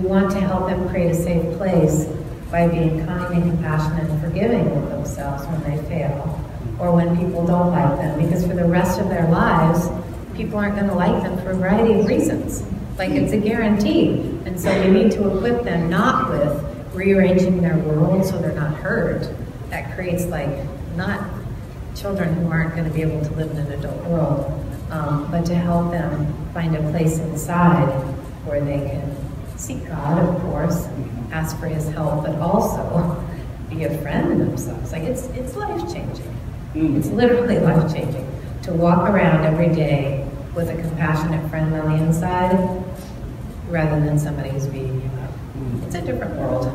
we want to help them create a safe place by being kind and compassionate and forgiving of themselves when they fail or when people don't like them. Because for the rest of their lives, people aren't going to like them for a variety of reasons. Like it's a guarantee. And so we need to equip them not with rearranging their world so they're not hurt. That creates like not children who aren't going to be able to live in an adult world, um, but to help them find a place inside where they can seek God, of course, ask for His help, but also be a friend in themselves. Like it's it's life changing. Mm. It's literally life changing to walk around every day with a compassionate friend on the inside rather than somebody who's beating you up. Mm. It's a different world.